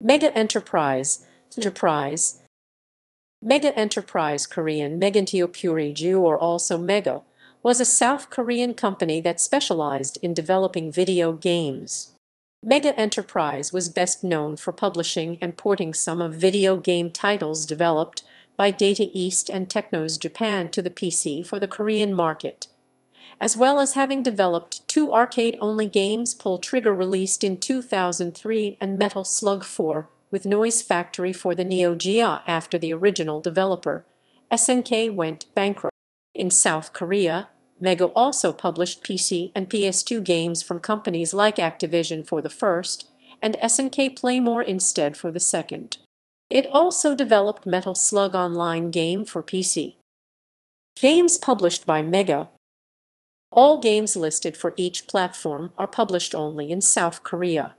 Mega Enterprise Enterprise Mega Enterprise Korean Meganteo or also Mega was a South Korean company that specialized in developing video games. Mega Enterprise was best known for publishing and porting some of video game titles developed by Data East and Technos Japan to the PC for the Korean market as well as having developed two arcade-only games Pull Trigger released in 2003 and Metal Slug 4 with Noise Factory for the Neo Geo after the original developer, SNK went bankrupt. In South Korea, Mega also published PC and PS2 games from companies like Activision for the first and SNK Playmore instead for the second. It also developed Metal Slug Online game for PC. Games published by Mega all games listed for each platform are published only in South Korea.